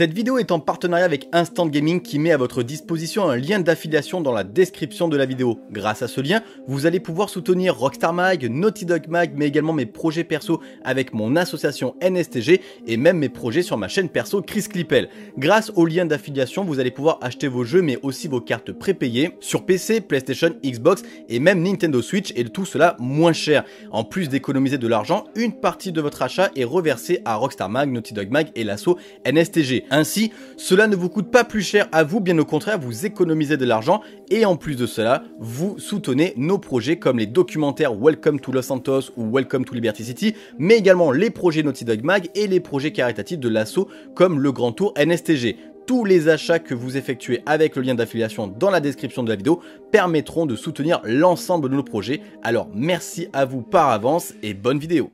Cette vidéo est en partenariat avec Instant Gaming qui met à votre disposition un lien d'affiliation dans la description de la vidéo. Grâce à ce lien, vous allez pouvoir soutenir Rockstar Mag, Naughty Dog Mag, mais également mes projets perso avec mon association NSTG et même mes projets sur ma chaîne perso Chris Clippel. Grâce au lien d'affiliation, vous allez pouvoir acheter vos jeux mais aussi vos cartes prépayées sur PC, PlayStation, Xbox et même Nintendo Switch et tout cela moins cher. En plus d'économiser de l'argent, une partie de votre achat est reversée à Rockstar Mag, Naughty Dog Mag et l'asso NSTG. Ainsi, cela ne vous coûte pas plus cher à vous, bien au contraire, vous économisez de l'argent et en plus de cela, vous soutenez nos projets comme les documentaires Welcome to Los Santos ou Welcome to Liberty City, mais également les projets Naughty Dog Mag et les projets caritatifs de l'assaut comme le Grand Tour NSTG tous les achats que vous effectuez avec le lien d'affiliation dans la description de la vidéo permettront de soutenir l'ensemble de nos projets. Alors merci à vous par avance et bonne vidéo.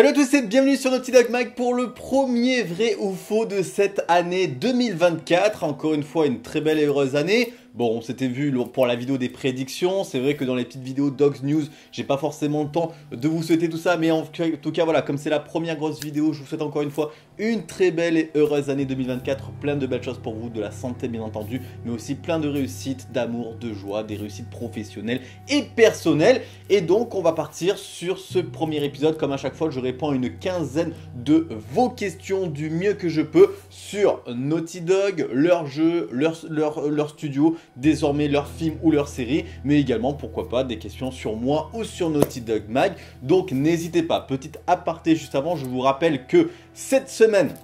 Salut à tous et bienvenue sur Naughty Dog Mag pour le premier vrai ou faux de cette année 2024. Encore une fois, une très belle et heureuse année. Bon, on s'était vu pour la vidéo des prédictions. C'est vrai que dans les petites vidéos Dogs News, j'ai pas forcément le temps de vous souhaiter tout ça. Mais en tout cas, voilà, comme c'est la première grosse vidéo, je vous souhaite encore une fois une très belle et heureuse année 2024. Plein de belles choses pour vous, de la santé bien entendu, mais aussi plein de réussites, d'amour, de joie, des réussites professionnelles et personnelles. Et donc, on va partir sur ce premier épisode. Comme à chaque fois, je réponds à une quinzaine de vos questions du mieux que je peux sur Naughty Dog, leur jeu, leur, leur, leur studio désormais leurs films ou leurs séries, mais également pourquoi pas des questions sur moi ou sur Naughty Dog Mag. Donc n'hésitez pas. Petite aparté juste avant, je vous rappelle que cette semaine,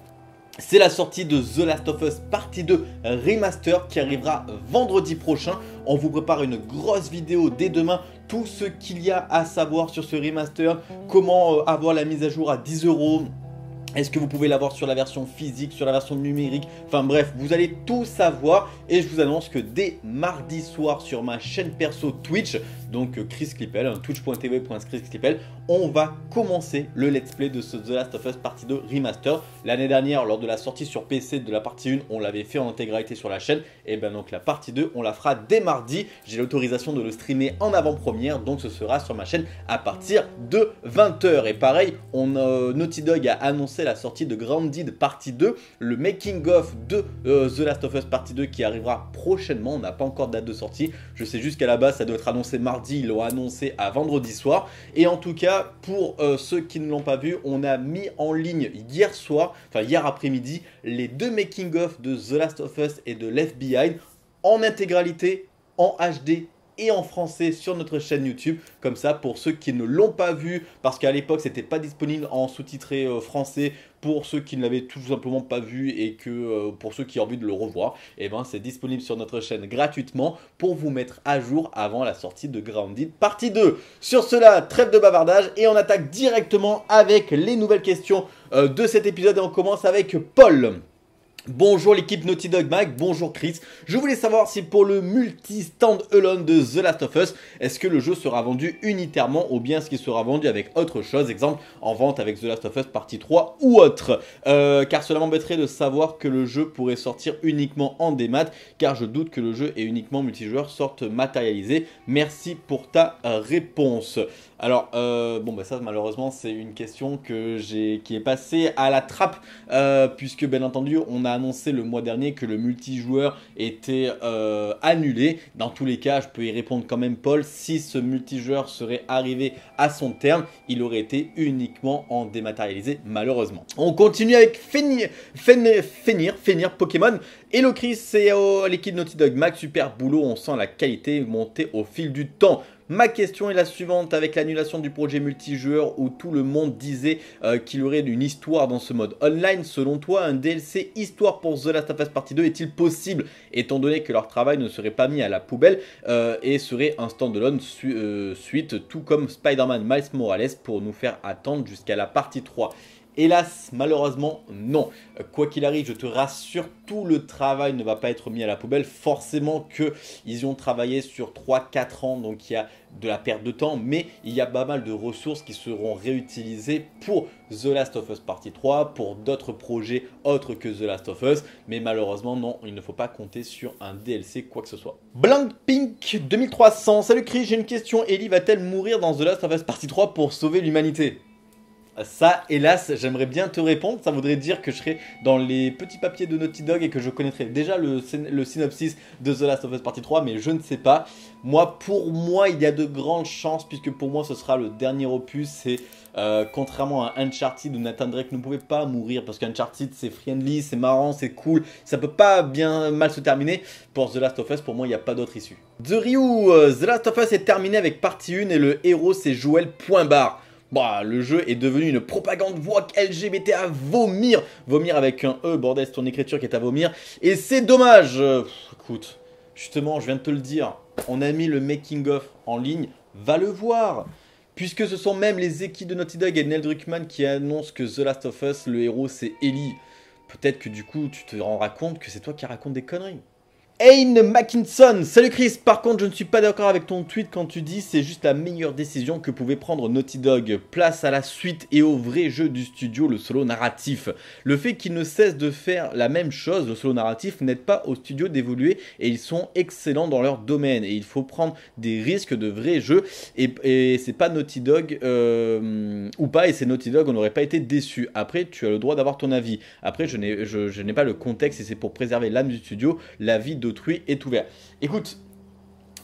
c'est la sortie de The Last of Us Partie 2 Remaster qui arrivera vendredi prochain. On vous prépare une grosse vidéo dès demain. Tout ce qu'il y a à savoir sur ce remaster, comment euh, avoir la mise à jour à 10 euros, est-ce que vous pouvez l'avoir sur la version physique, sur la version numérique? Enfin bref, vous allez tout savoir. Et je vous annonce que dès mardi soir sur ma chaîne perso Twitch, donc euh, Chris Clippel, hein, twitch.tv.chrisclippel, on va commencer le let's play de ce The Last of Us partie 2 remaster. L'année dernière, lors de la sortie sur PC de la partie 1, on l'avait fait en intégralité sur la chaîne. Et ben donc la partie 2, on la fera dès mardi. J'ai l'autorisation de le streamer en avant-première, donc ce sera sur ma chaîne à partir de 20h. Et pareil, euh, Naughty Dog a annoncé la sortie de Grounded partie 2, le making of de euh, The Last of Us partie 2 qui arrivera prochainement. On n'a pas encore de date de sortie. Je sais juste qu'à la base, ça doit être annoncé mardi. Ils l'ont annoncé à vendredi soir. Et en tout cas, pour euh, ceux qui ne l'ont pas vu, on a mis en ligne hier soir, enfin hier après-midi, les deux making of de The Last of Us et de Left Behind en intégralité, en HD et en français sur notre chaîne YouTube. Comme ça, pour ceux qui ne l'ont pas vu, parce qu'à l'époque, c'était pas disponible en sous-titré euh, français. Pour ceux qui ne l'avaient tout simplement pas vu et que euh, pour ceux qui ont envie de le revoir, et eh ben c'est disponible sur notre chaîne gratuitement pour vous mettre à jour avant la sortie de Grounded partie 2. Sur cela, trêve de bavardage et on attaque directement avec les nouvelles questions euh, de cet épisode et on commence avec Paul. Bonjour l'équipe Naughty Dog Mag, bonjour Chris. Je voulais savoir si pour le multi-stand alone de The Last of Us, est-ce que le jeu sera vendu unitairement ou bien est-ce qu'il sera vendu avec autre chose, exemple en vente avec The Last of Us partie 3 ou autre. Euh, car cela m'embêterait de savoir que le jeu pourrait sortir uniquement en démat, car je doute que le jeu est uniquement multijoueur sorte matérialisé. Merci pour ta réponse. Alors, euh, bon, bah ça, malheureusement, c'est une question qui est passée à la trappe, euh, puisque bien entendu, on a annoncé le mois dernier que le multijoueur était euh, annulé. Dans tous les cas, je peux y répondre quand même, Paul. Si ce multijoueur serait arrivé à son terme, il aurait été uniquement en dématérialisé, malheureusement. On continue avec Fenir, Fenir, Pokémon. Hello Chris et l'équipe Naughty Dog Max, super boulot, on sent la qualité monter au fil du temps. Ma question est la suivante, avec l'annulation du projet multijoueur où tout le monde disait euh, qu'il y aurait une histoire dans ce mode online, selon toi, un DLC histoire pour The Last of Us Partie 2 est-il possible, étant donné que leur travail ne serait pas mis à la poubelle euh, et serait un standalone euh, suite, tout comme Spider-Man Miles Morales pour nous faire attendre jusqu'à la partie 3 Hélas, malheureusement, non. Quoi qu'il arrive, je te rassure, tout le travail ne va pas être mis à la poubelle. Forcément qu'ils y ont travaillé sur 3-4 ans, donc il y a de la perte de temps, mais il y a pas mal de ressources qui seront réutilisées pour The Last of Us Partie 3, pour d'autres projets autres que The Last of Us, mais malheureusement, non, il ne faut pas compter sur un DLC, quoi que ce soit. Pink 2300, salut Chris, j'ai une question, Ellie va-t-elle mourir dans The Last of Us Partie 3 pour sauver l'humanité? Ça, hélas, j'aimerais bien te répondre. Ça voudrait dire que je serais dans les petits papiers de Naughty Dog et que je connaîtrais déjà le, synopsis de The Last of Us Partie 3, mais je ne sais pas. Moi, pour moi, il y a de grandes chances, puisque pour moi, ce sera le dernier opus. C'est euh, contrairement à Uncharted où Nathan Drake ne pouvait pas mourir, parce qu'Uncharted, c'est friendly, c'est marrant, c'est cool. Ça peut pas bien mal se terminer. Pour The Last of Us, pour moi, il n'y a pas d'autre issue. The Ryu, euh, The Last of Us est terminé avec partie 1 et le héros, c'est Joel, point barre. Bah, le jeu est devenu une propagande voix LGBT à vomir. Vomir avec un E, bordel, c'est ton écriture qui est à vomir. Et c'est dommage. écoute, justement, je viens de te le dire. On a mis le making-of en ligne. Va le voir. Puisque ce sont même les équipes de Naughty Dog et Neil Druckmann qui annoncent que The Last of Us, le héros, c'est Ellie. Peut-être que du coup, tu te rendras compte que c'est toi qui racontes des conneries. Aine Mackinson, salut Chris, par contre je ne suis pas d'accord avec ton tweet quand tu dis c'est juste la meilleure décision que pouvait prendre Naughty Dog. Place à la suite et au vrai jeu du studio, le solo narratif. Le fait qu'ils ne cessent de faire la même chose, le solo narratif, n'aide pas au studio d'évoluer et ils sont excellents dans leur domaine. Et il faut prendre des risques de vrais jeux et, c'est pas Naughty Dog euh, ou pas et c'est Naughty Dog, on n'aurait pas été déçu. Après tu as le droit d'avoir ton avis. Après je n'ai pas le contexte et c'est pour préserver l'âme du studio, l'avis de est ouvert. Écoute,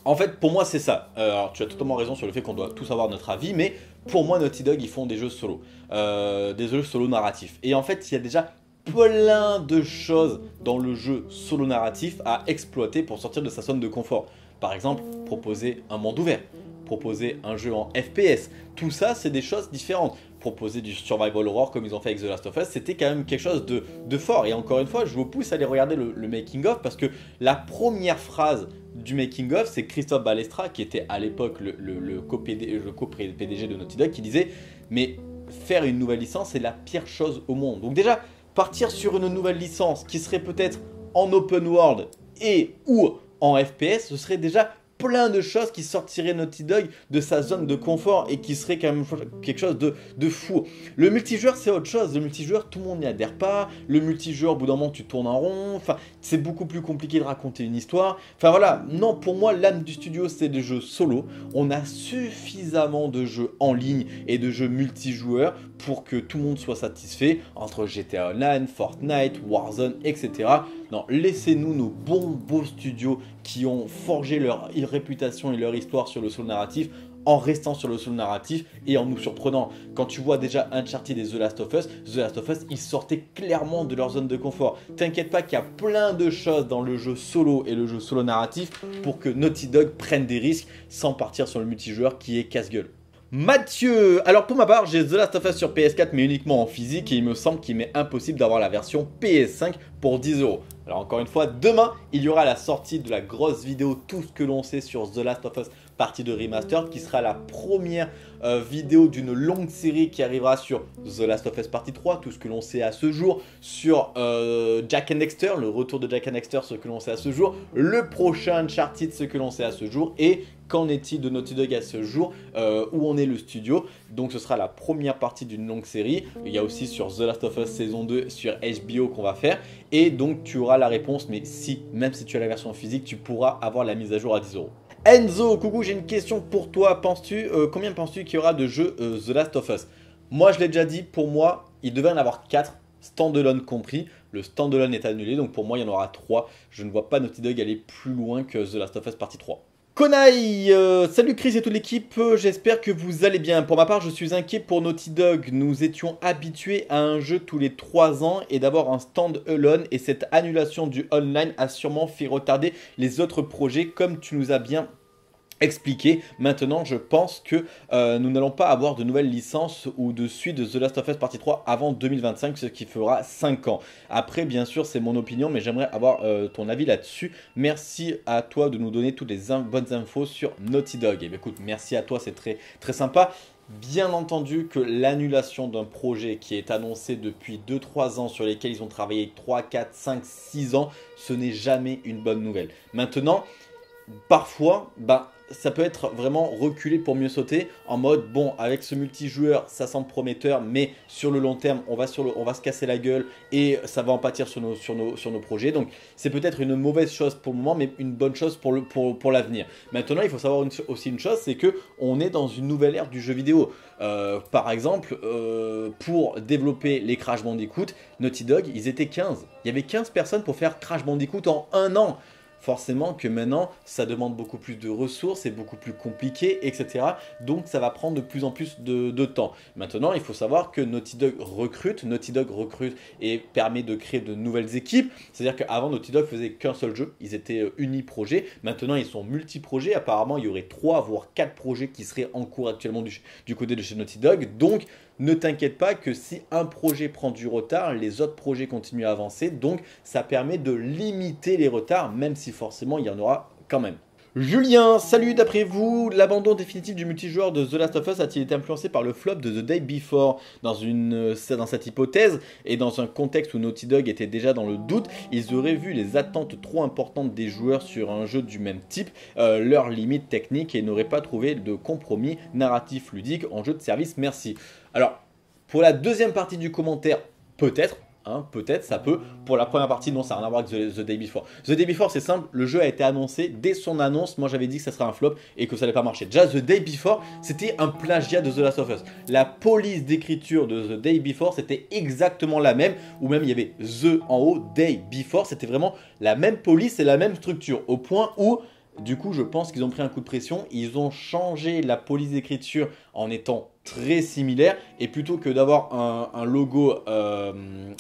en fait, pour moi, c'est ça. Euh, alors, tu as totalement raison sur le fait qu'on doit tous avoir notre avis, mais pour moi, Naughty Dog, ils font des jeux solo. Euh, des jeux solo narratifs. Et en fait, il y a déjà plein de choses dans le jeu solo narratif à exploiter pour sortir de sa zone de confort. Par exemple, proposer un monde ouvert, proposer un jeu en FPS. Tout ça, c'est des choses différentes proposer du survival horror comme ils ont fait avec The Last of Us, c'était quand même quelque chose de, fort. Et encore une fois, je vous pousse à aller regarder le, making of parce que la première phrase du making of, c'est Christophe Balestra qui était à l'époque le, le, le co-PDG de Naughty Dog qui disait mais faire une nouvelle licence c'est la pire chose au monde. Donc déjà partir sur une nouvelle licence qui serait peut-être en open world et ou en FPS, ce serait déjà plein de choses qui sortiraient Naughty Dog de sa zone de confort et qui serait quand même quelque chose de, de fou. Le multijoueur, c'est autre chose. Le multijoueur, tout le monde n'y adhère pas. Le multijoueur, au bout d'un moment, tu tournes en rond. Enfin, c'est beaucoup plus compliqué de raconter une histoire. Enfin voilà, non, pour moi, l'âme du studio, c'est des jeux solo. On a suffisamment de jeux en ligne et de jeux multijoueurs pour que tout le monde soit satisfait entre GTA Online, Fortnite, Warzone, etc. Non, laissez-nous nos bons beaux studios qui ont forgé leur réputation et leur histoire sur le sol narratif en restant sur le sol narratif et en nous surprenant. Quand tu vois déjà Uncharted et The Last of Us, The Last of Us, ils sortaient clairement de leur zone de confort. T'inquiète pas qu'il y a plein de choses dans le jeu solo et le jeu solo narratif pour que Naughty Dog prenne des risques sans partir sur le multijoueur qui est casse-gueule. Mathieu Alors pour ma part, j'ai The Last of Us sur PS4 mais uniquement en physique et il me semble qu'il m'est impossible d'avoir la version PS5 pour 10 euros. Alors encore une fois, demain, il y aura la sortie de la grosse vidéo Tout ce que l'on sait sur The Last of Us partie de remaster qui sera la première euh, vidéo d'une longue série qui arrivera sur The Last of Us Partie 3, tout ce que l'on sait à ce jour, sur euh, Jack and Dexter, le retour de Jack and Dexter, ce que l'on sait à ce jour, le prochain Uncharted, ce que l'on sait à ce jour, et qu'en est-il de Naughty Dog à ce jour, euh, où on est le studio. Donc ce sera la première partie d'une longue série. Il y a aussi sur The Last of Us saison 2 sur HBO qu'on va faire. Et donc tu auras la réponse, mais si, même si tu as la version physique, tu pourras avoir la mise à jour à 10 euros. Enzo, coucou, j'ai une question pour toi. Penses-tu, euh, combien penses-tu qu'il y aura de jeux euh, The Last of Us? Moi, je l'ai déjà dit, pour moi, il devait en avoir 4, standalone compris. Le standalone est annulé, donc pour moi, il y en aura 3. Je ne vois pas Naughty Dog aller plus loin que The Last of Us partie 3. Konai euh, Salut Chris et toute l'équipe, j'espère que vous allez bien. Pour ma part, je suis inquiet pour Naughty Dog. Nous étions habitués à un jeu tous les 3 ans et d'avoir un stand alone et cette annulation du online a sûrement fait retarder les autres projets comme tu nous as bien expliqué. Maintenant, je pense que euh, nous n'allons pas avoir de nouvelles licences ou de suite de The Last of Us Partie 3 avant 2025, ce qui fera 5 ans. Après, bien sûr, c'est mon opinion, mais j'aimerais avoir euh, ton avis là-dessus. Merci à toi de nous donner toutes les bonnes infos sur Naughty Dog. Et eh écoute, merci à toi, c'est très, très sympa. Bien entendu que l'annulation d'un projet qui est annoncé depuis 2-3 ans, sur lesquels ils ont travaillé 3, 4, 5, 6 ans, ce n'est jamais une bonne nouvelle. Maintenant, parfois, bah, ça peut être vraiment reculé pour mieux sauter en mode bon avec ce multijoueur ça semble prometteur mais sur le long terme on va, se casser la gueule et ça va en pâtir sur nos, projets donc c'est peut-être une mauvaise chose pour le moment mais une bonne chose pour l'avenir. Maintenant il faut savoir aussi une chose c'est que on est dans une nouvelle ère du jeu vidéo. Euh, par exemple euh, pour développer les Crash Bandicoot Naughty Dog ils étaient 15. Il y avait 15 personnes pour faire Crash Bandicoot en un an forcément que maintenant, ça demande beaucoup plus de ressources, c'est beaucoup plus compliqué, etc. Donc ça va prendre de plus en plus de, temps. Maintenant, il faut savoir que Naughty Dog recrute, Naughty Dog recrute et permet de créer de nouvelles équipes. C'est-à-dire qu'avant, Naughty Dog faisait qu'un seul jeu, ils étaient euh, uni-projets. Maintenant, ils sont multi-projets. Apparemment, il y aurait 3 voire 4 projets qui seraient en cours actuellement du côté de chez Naughty Dog. Donc, ne t'inquiète pas que si un projet prend du retard, les autres projets continuent à avancer. Donc ça permet de limiter les retards, même si forcément il y en aura quand même. Julien, salut, d'après vous, l'abandon définitif du multijoueur de The Last of Us a-t-il été influencé par le flop de The Day Before? Dans, une, euh, dans cette hypothèse et dans un contexte où Naughty Dog était déjà dans le doute, ils auraient vu les attentes trop importantes des joueurs sur un jeu du même type, euh, leurs limites techniques et n'auraient pas trouvé de compromis narratif ludique en jeu de service, merci. Alors, pour la deuxième partie du commentaire, peut-être, Hein, peut-être, ça peut. Pour la première partie, non, ça n'a rien à voir avec The, Day Before. The Day Before, c'est simple, le jeu a été annoncé dès son annonce. Moi, j'avais dit que ça serait un flop et que ça n'allait pas marcher. Déjà, The Day Before, c'était un plagiat de The Last of Us. La police d'écriture de The Day Before, c'était exactement la même, ou même il y avait The en haut, Day Before, c'était vraiment la même police et la même structure, au point où du coup, je pense qu'ils ont pris un coup de pression. Ils ont changé la police d'écriture en étant très similaire. Et plutôt que d'avoir un, logo euh,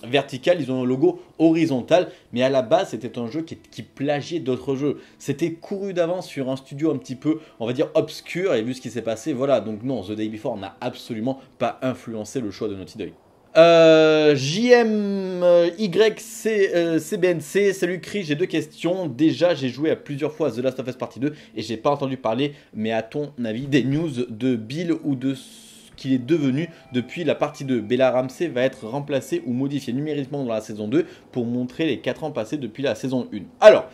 vertical, ils ont un logo horizontal. Mais à la base, c'était un jeu qui, qui plagiait d'autres jeux. C'était couru d'avance sur un studio un petit peu, on va dire, obscur. Et vu ce qui s'est passé, voilà. Donc non, The Day Before n'a absolument pas influencé le choix de Naughty Dog. Euh, JMYCBNC, euh, salut Chris, j'ai deux questions. Déjà, j'ai joué à plusieurs fois à The Last of Us Partie 2 et j'ai pas entendu parler, mais à ton avis, des news de Bill ou de ce qu'il est devenu depuis la partie 2. Bella Ramsey va être remplacée ou modifiée numériquement dans la saison 2 pour montrer les 4 ans passés depuis la saison 1. Alors,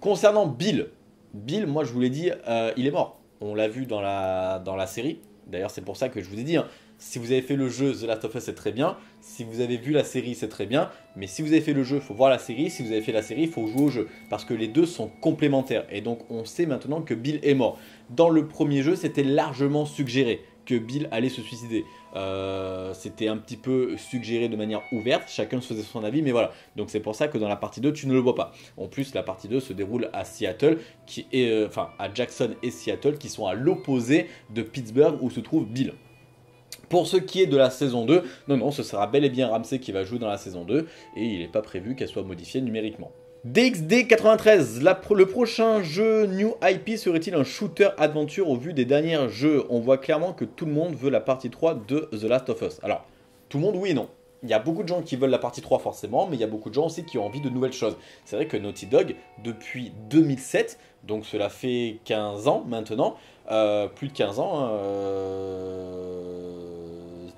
concernant Bill, Bill, moi je vous l'ai dit, euh, il est mort. On l'a vu dans la, dans la série. D'ailleurs, c'est pour ça que je vous ai dit, hein, si vous avez fait le jeu The Last of Us, c'est très bien. Si vous avez vu la série, c'est très bien. Mais si vous avez fait le jeu, il faut voir la série. Si vous avez fait la série, il faut jouer au jeu. Parce que les deux sont complémentaires. Et donc, on sait maintenant que Bill est mort. Dans le premier jeu, c'était largement suggéré que Bill allait se suicider. Euh, c'était un petit peu suggéré de manière ouverte, chacun faisait son avis, mais voilà. Donc c'est pour ça que dans la partie 2, tu ne le vois pas. En plus, la partie 2 se déroule à Seattle, qui est, euh, enfin à Jackson et Seattle, qui sont à l'opposé de Pittsburgh où se trouve Bill. Pour ce qui est de la saison 2, non, non, ce sera bel et bien Ramsey qui va jouer dans la saison 2, et il n'est pas prévu qu'elle soit modifiée numériquement. DXD93, le prochain jeu New IP serait-il un shooter adventure au vu des derniers jeux? On voit clairement que tout le monde veut la partie 3 de The Last of Us. Alors, tout le monde oui et non. Il y a beaucoup de gens qui veulent la partie 3 forcément, mais il y a beaucoup de gens aussi qui ont envie de nouvelles choses. C'est vrai que Naughty Dog, depuis 2007, donc cela fait 15 ans maintenant, euh, plus de 15 ans, euh,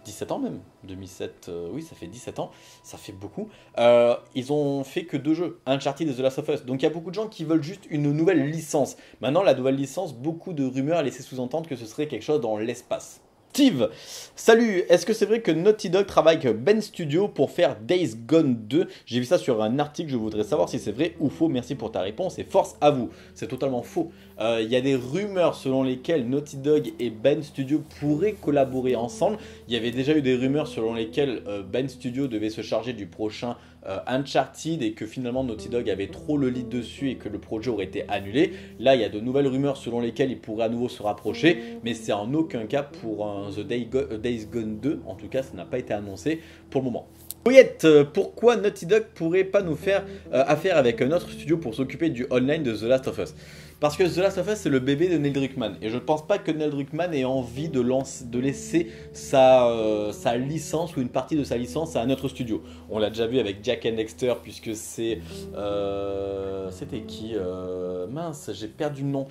17 ans même, 2007, euh, oui, ça fait 17 ans, ça fait beaucoup. Euh, ils ont fait que deux jeux, Uncharted et The Last of Us. Donc il y a beaucoup de gens qui veulent juste une nouvelle licence. Maintenant, la nouvelle licence, beaucoup de rumeurs laissaient sous-entendre que ce serait quelque chose dans l'espace. Steve, salut, est-ce que c'est vrai que Naughty Dog travaille avec Ben Studio pour faire Days Gone 2 J'ai vu ça sur un article, je voudrais savoir si c'est vrai ou faux. Merci pour ta réponse et force à vous. C'est totalement faux. Euh, il y a des rumeurs selon lesquelles Naughty Dog et Ben Studio pourraient collaborer ensemble. Il y avait déjà eu des rumeurs selon lesquelles euh, Ben Studio devait se charger du prochain euh, Uncharted et que finalement Naughty Dog avait trop le lead dessus et que le projet aurait été annulé. Là, il y a de nouvelles rumeurs selon lesquelles ils pourraient à nouveau se rapprocher, mais c'est en aucun cas pour The Days Gone 2. En tout cas, ça n'a pas été annoncé pour le moment. Poyette, pourquoi Naughty Dog pourrait pas nous faire affaire avec un autre studio pour s'occuper du online de The Last of Us? Parce que The Last of Us, c'est le bébé de Neil Druckmann. Et je ne pense pas que Neil Druckmann ait envie de, de laisser sa, euh, sa licence ou une partie de sa licence à un autre studio. On l'a déjà vu avec Jack and Dexter, puisque c'est. Euh, c'était qui euh, Mince, j'ai perdu le nom.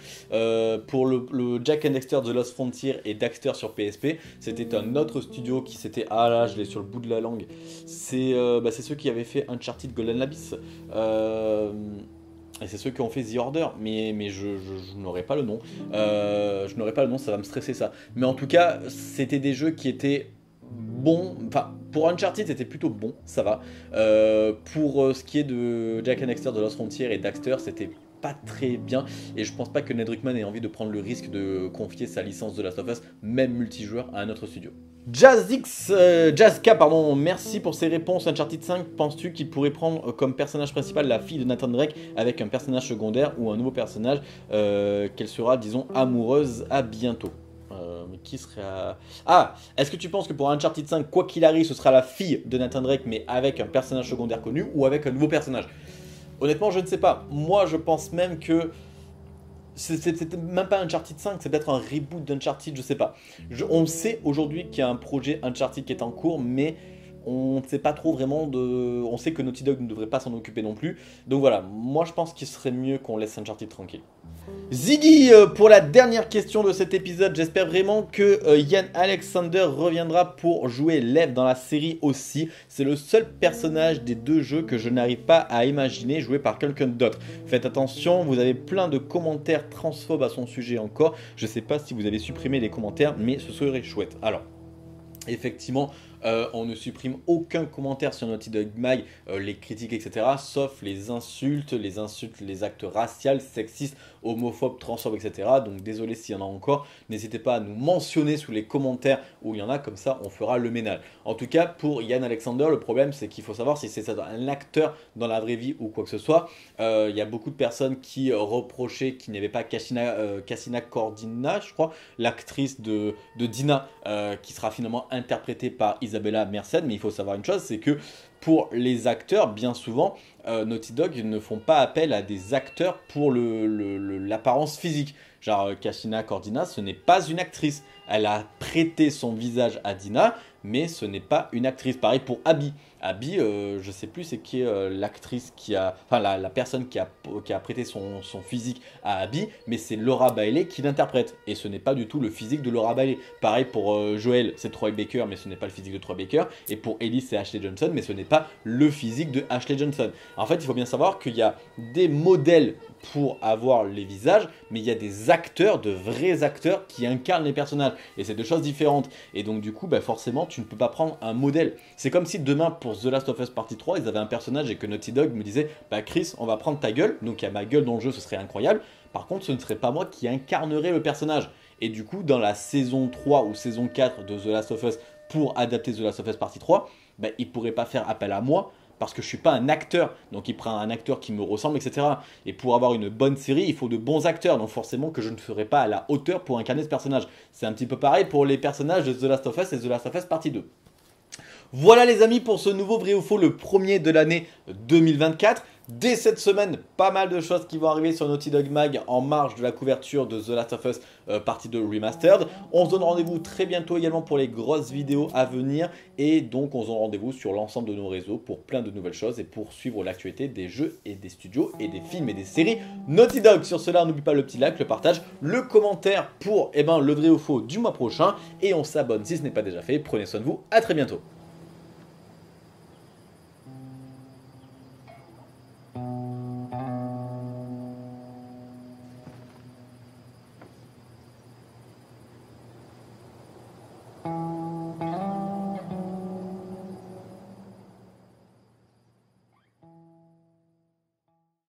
pour le, Jack and Dexter The Lost Frontier et Dexter sur PSP, c'était un autre studio qui s'était. Ah là, je l'ai sur le bout de la langue. C'est bah, ceux qui avaient fait Uncharted Golden Abyss. Et c'est ceux qui ont fait The Order, mais, mais je, n'aurai pas le nom. Euh, je n'aurai pas le nom, ça va me stresser ça. Mais en tout cas, c'était des jeux qui étaient bons. Enfin, pour Uncharted, c'était plutôt bon, ça va. Euh, pour euh, ce qui est de Jack and Dexter de Lost Frontier et Daxter, c'était pas très bien. Et je pense pas que Ned ait envie de prendre le risque de confier sa licence de Last of Us, même multijoueur, à un autre studio. JazzX, euh, pardon, merci pour ces réponses. Uncharted 5, penses-tu qu'il pourrait prendre comme personnage principal la fille de Nathan Drake avec un personnage secondaire ou un nouveau personnage euh, qu'elle sera, disons, amoureuse à bientôt? Euh, qui serait. Ah Est-ce que tu penses que pour Uncharted 5, quoi qu'il arrive, ce sera la fille de Nathan Drake, mais avec un personnage secondaire connu ou avec un nouveau personnage? Honnêtement, je ne sais pas. Moi, je pense même que c'est même pas Uncharted 5, c'est peut-être un reboot d'Uncharted, je sais pas. on sait aujourd'hui qu'il y a un projet Uncharted qui est en cours, mais on ne sait pas trop vraiment de. On sait que Naughty Dog ne devrait pas s'en occuper non plus. Donc voilà, moi je pense qu'il serait mieux qu'on laisse Uncharted tranquille. Ziggy, euh, pour la dernière question de cet épisode, j'espère vraiment que euh, Yann Alexander reviendra pour jouer Lev dans la série aussi. C'est le seul personnage des deux jeux que je n'arrive pas à imaginer joué par quelqu'un d'autre. Faites attention, vous avez plein de commentaires transphobes à son sujet encore. Je sais pas si vous avez supprimé les commentaires, mais ce serait chouette. Alors, effectivement, euh, on ne supprime aucun commentaire sur Naughty Dog Mag, les critiques, etc. Sauf les insultes, les insultes, les actes raciaux, sexistes, homophobes, transphobes, etc. Donc désolé s'il y en a encore. N'hésitez pas à nous mentionner sous les commentaires où il y en a, comme ça on fera le ménage. En tout cas, pour Yann Alexander, le problème c'est qu'il faut savoir si c'est un acteur dans la vraie vie ou quoi que ce soit. Euh, il y a beaucoup de personnes qui reprochaient qu'il n'y avait pas Cassina, Cordina, je crois, l'actrice de, Dina, qui sera finalement interprétée par Isabella Merced, mais il faut savoir une chose, c'est que pour les acteurs, bien souvent, euh, Naughty Dog ne font pas appel à des acteurs pour l'apparence physique. Genre, euh, Cordina, ce n'est pas une actrice. Elle a prêté son visage à Dina, mais ce n'est pas une actrice. Pareil pour Abby. Abby, euh, je sais plus c'est qui est euh, l'actrice qui a, enfin la, personne qui a, prêté son, physique à Abby, mais c'est Laura Bailey qui l'interprète. Et ce n'est pas du tout le physique de Laura Bailey. Pareil pour euh, Joël, c'est Troy Baker, mais ce n'est pas le physique de Troy Baker. Et pour Ellie, c'est Ashley Johnson, mais ce n'est pas le physique de Ashley Johnson. En fait, il faut bien savoir qu'il y a des modèles pour avoir les visages, mais il y a des acteurs, de vrais acteurs qui incarnent les personnages. Et c'est deux choses différentes. Et donc du coup, bah, forcément, tu ne peux pas prendre un modèle. C'est comme si demain, pour The Last of Us Partie 3, ils avaient un personnage et que Naughty Dog me disait, bah Chris, on va prendre ta gueule, donc il y a ma gueule dans le jeu, ce serait incroyable. Par contre, ce ne serait pas moi qui incarnerais le personnage. Et du coup, dans la saison 3 ou saison 4 de The Last of Us, pour adapter The Last of Us Partie 3, bah, il pourrait pas faire appel à moi parce que je suis pas un acteur, donc il prend un acteur qui me ressemble, etc. Et pour avoir une bonne série, il faut de bons acteurs, donc forcément que je ne ferai pas à la hauteur pour incarner ce personnage. C'est un petit peu pareil pour les personnages de The Last of Us et The Last of Us partie 2. Voilà les amis pour ce nouveau vrai ou faux, le premier de l'année 2024. Dès cette semaine, pas mal de choses qui vont arriver sur Naughty Dog Mag en marge de la couverture de The Last of Us euh, partie 2 Remastered. On se donne rendez-vous très bientôt également pour les grosses vidéos à venir et donc on se donne rendez-vous sur l'ensemble de nos réseaux pour plein de nouvelles choses et pour suivre l'actualité des jeux et des studios et des films et des séries Naughty Dog. Sur cela, n'oublie pas le petit like, le partage, le commentaire pour eh ben, le vrai ou faux du mois prochain et on s'abonne si ce n'est pas déjà fait. Prenez soin de vous, à très bientôt.